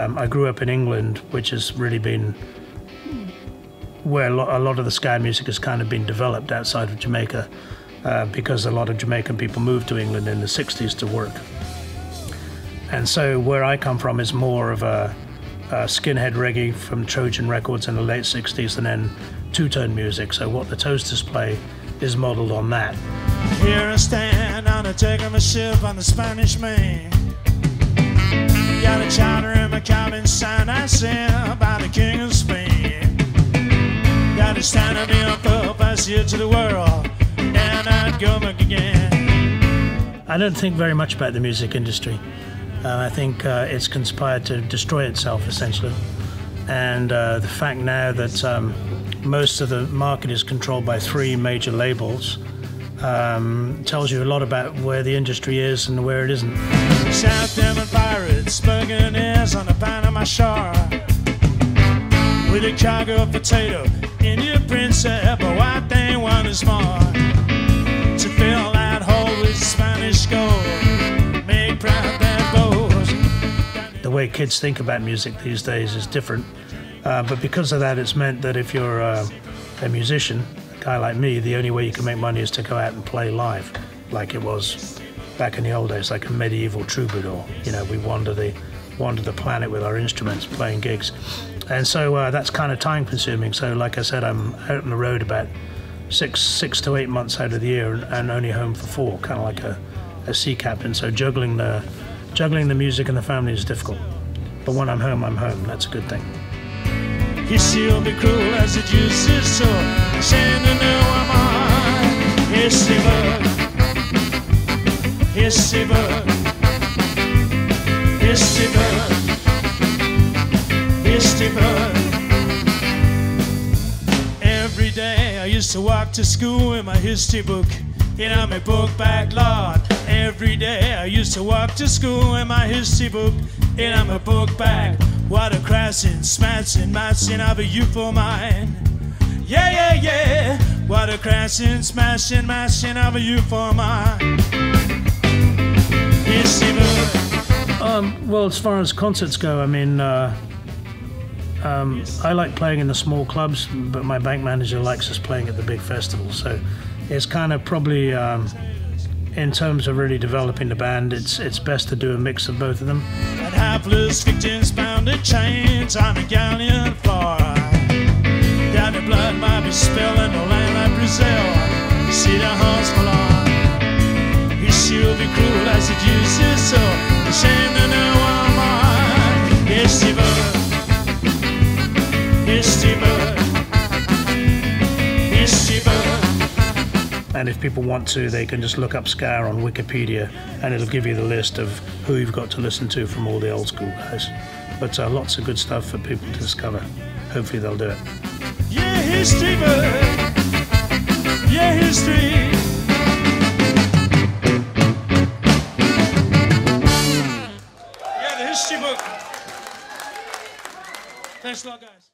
I grew up in England, which has really been where a lot, a lot of the ska music has kind of been developed outside of Jamaica, uh, because a lot of Jamaican people moved to England in the '60s to work. And so where I come from is more of a, a skinhead reggae from Trojan Records in the late '60s, and then two-tone music. So what the Toasters play is modelled on that. Here I stand on the deck of a ship on the Spanish Main. Got a charter in my cabin, signed I sent by the King of Spain. Got to stand up up, pass here to the world, and I'd go back again. I don't think very much about the music industry. Uh, I think uh, it's conspired to destroy itself essentially. And uh, the fact now that um, most of the market is controlled by three major labels um, tells you a lot about where the industry is and where it isn't. South Devon pirates, buccaneers on the Panama shore. With a cargo of potato in your princess, but what they want is more. To fill that hole with Spanish gold, make proud that bows. The way kids think about music these days is different. Uh, but because of that, it's meant that if you're uh, a musician, guy like me, the only way you can make money is to go out and play live, like it was back in the old days, like a medieval troubadour. You know, we wander the wander the planet with our instruments, playing gigs, and so uh, that's kind of time consuming. So, like I said, I'm out on the road about six six to eight months out of the year, and, and only home for four, kind of like a, a sea captain. So juggling the juggling the music and the family is difficult. But when I'm home, I'm home. That's a good thing. He'll be cruel as it used to so Send a new woman Hissy bug Hissy bug Hissy bug Hissy bug Every day I used to walk to school in my history book in my book bag, Lord. Every day I used to walk to school in my history book in my book bag. What a crashing, smashing, mashing of a youthful mind. Yeah, yeah, yeah. What a crashing, smashing, mashing of a youthful mind. Um, well, as far as concerts go, I mean, uh, um, I like playing in the small clubs, but my bank manager likes us playing at the big festivals. So it's kind of probably um, in terms of really developing the band, it's it's best to do a mix of both of them. And hapless victims on a galleon floor. Down the blood might be spilling the land see the on. History will be cruel as it so. And if people want to, they can just look up ska on Wikipedia and it'll give you the list of who you've got to listen to from all the old school guys. But uh, lots of good stuff for people to discover. Hopefully, they'll do it. Yeah, history, bud. Yeah, history. Yeah, the history book. Thanks a lot, guys.